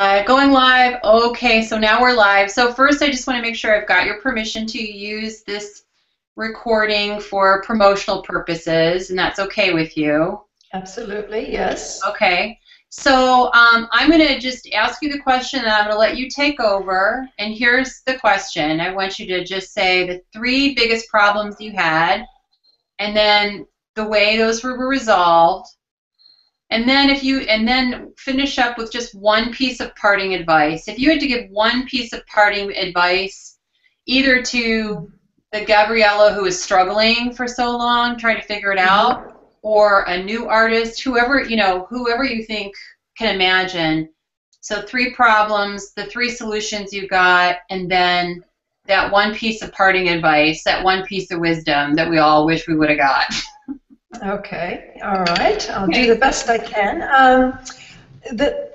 Uh, going live. Okay, so now we're live. So first, I just want to make sure I've got your permission to use this recording for promotional purposes, and that's okay with you. Absolutely, yes. Okay. So um, I'm going to just ask you the question, and I'm going to let you take over. And here's the question. I want you to just say the three biggest problems you had, and then the way those were resolved, and then if you and then finish up with just one piece of parting advice. If you had to give one piece of parting advice, either to the Gabriella who is struggling for so long, trying to figure it mm-hmm. out, or a new artist, whoever you know, whoever you think can imagine. So three problems, the three solutions you got, and then that one piece of parting advice, that one piece of wisdom that we all wish we would have got. Okay, all right. I'll do the best I can. Um, the,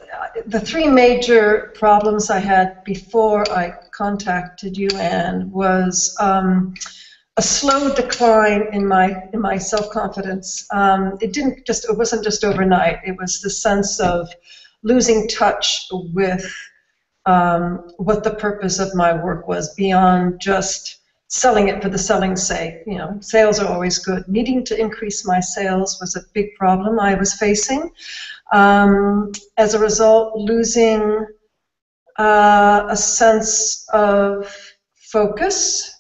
the three major problems I had before I contacted you, Anne, was um, a slow decline in my in my self confidence. Um, it didn't just it wasn't just overnight. It was the sense of losing touch with um, what the purpose of my work was beyond just selling it for the selling's sake. You know, sales are always good. Needing to increase my sales was a big problem I was facing. Um, as a result, losing uh, a sense of focus,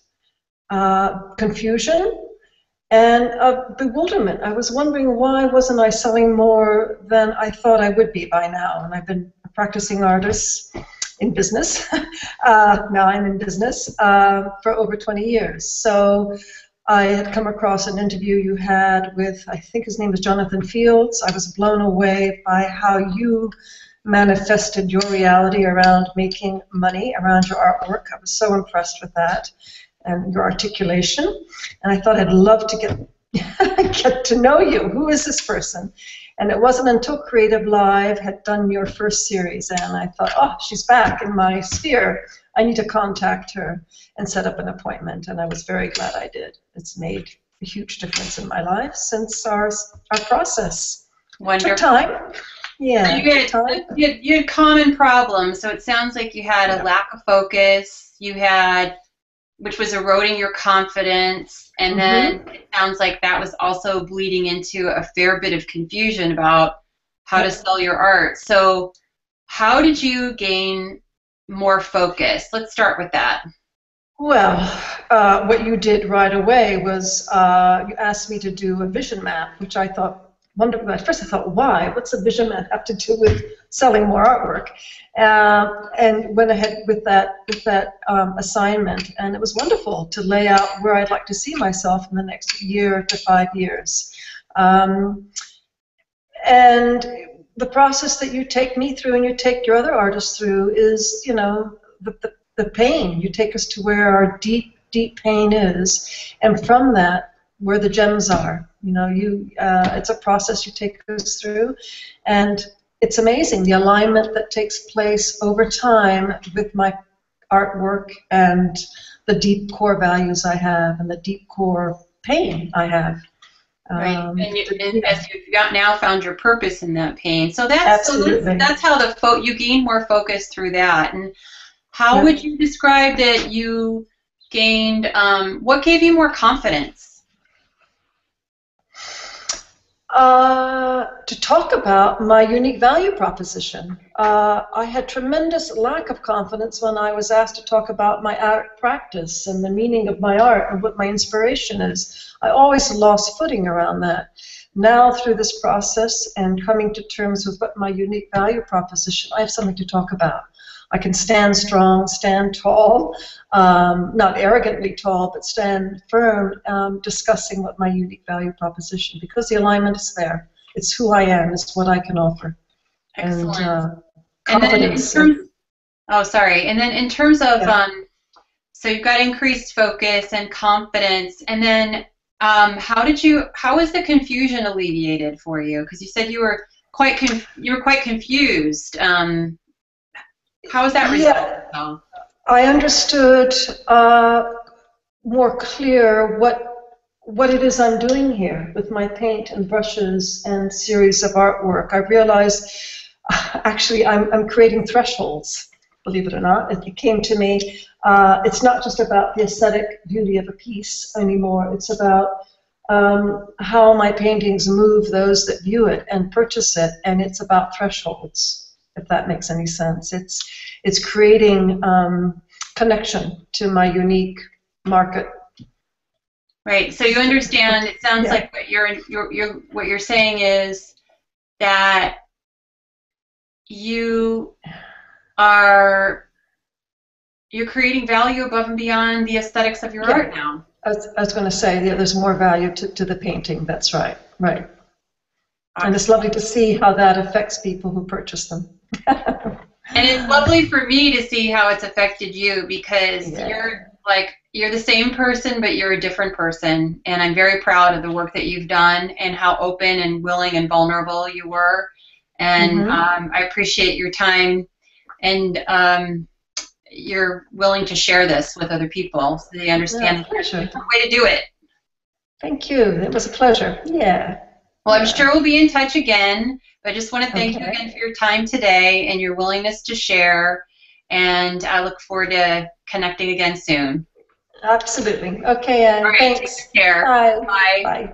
uh, confusion, and bewilderment. I was wondering why wasn't I selling more than I thought I would be by now, and I've been a practicing artist in business. uh, now I'm in business uh, for over 20 years. So I had come across an interview you had with, I think his name was Jonathan Fields. I was blown away by how you manifested your reality around making money around your artwork. I was so impressed with that and your articulation. And I thought I'd love to get get to know you. Who is this person? And it wasn't until Creative Live had done your first series, and I thought, oh, she's back in my sphere. I need to contact her and set up an appointment. And I was very glad I did. It's made a huge difference in my life since our, our process. Wonderful. Took time. Yeah. You had, time. you, had, you had common problems, so it sounds like you had a lack of focus. You had, which was eroding your confidence, and then it sounds like that was also bleeding into a fair bit of confusion about how to sell your art. So, how did you gain more focus? Let's start with that. Well, uh, what you did right away was uh, you asked me to do a vision map, which I thought wonderful. At first, I thought, why? What's a vision map have to do with selling more artwork? Uh, and went ahead with that with that um, assignment, and it was wonderful to lay out where I'd like to see myself in the next year to five years. Um, and the process that you take me through and you take your other artists through is, you know, the, the, the pain. You take us to where our deep, deep pain is, and from that, where the gems are. You know, you uh, it's a process you take us through, and it's amazing the alignment that takes place over time with my artwork and the deep core values I have and the deep core pain I have. Right, Um, and, you, and as you've got now found your purpose in that pain, so that's so Absolutely. that's, that's how the fo- you gain more focus through that. And how Yeah. would you describe that you gained? Um, what gave you more confidence? Uh, to talk about my unique value proposition. Uh, I had tremendous lack of confidence when I was asked to talk about my art practice and the meaning of my art and what my inspiration is. I always lost footing around that. Now, through this process and coming to terms with what my unique value proposition, I have something to talk about. I can stand strong, stand tall, um, not arrogantly tall, but stand firm, um, discussing what my unique value proposition, because the alignment is there. It's who I am. It's what I can offer. Excellent. And, uh, And then in terms, oh sorry, and then in terms of Yeah. um, so you've got increased focus and confidence, and then um, how did you? How was the confusion alleviated for you? Because you said you were quite conf- you were quite confused. Um, how was that Yeah. resolved? I understood uh, more clear what what it is I'm doing here with my paint and brushes and series of artwork. I realized actually, I'm, I'm creating thresholds, believe it or not. It came to me, uh, it's not just about the aesthetic beauty of a piece anymore, it's about um, how my paintings move those that view it and purchase it, and it's about thresholds, if that makes any sense. It's, it's creating um, connection to my unique market. Right. So you understand. It sounds Yeah. like what you're, you're you're what you're saying is that you are you're creating value above and beyond the aesthetics of your Yeah. art now. I was, I was going to say yeah, there's more value to, to the painting. That's right, right. And it's lovely to see how that affects people who purchase them. And it's lovely for me to see how it's affected you because Yeah. you're like you're the same person but you're a different person and I'm very proud of the work that you've done and how open and willing and vulnerable you were and Mhm. um, I appreciate your time and um, you're willing to share this with other people so they understand Yeah, pleasure. the way to do it. Thank you. It was a pleasure. Yeah. Well, I'm sure we'll be in touch again, but I just want to thank you again for your time today and your willingness to share. And I look forward to connecting again soon. Absolutely. Okay, Anne. Right, thanks. take care. Bye. Bye. Bye.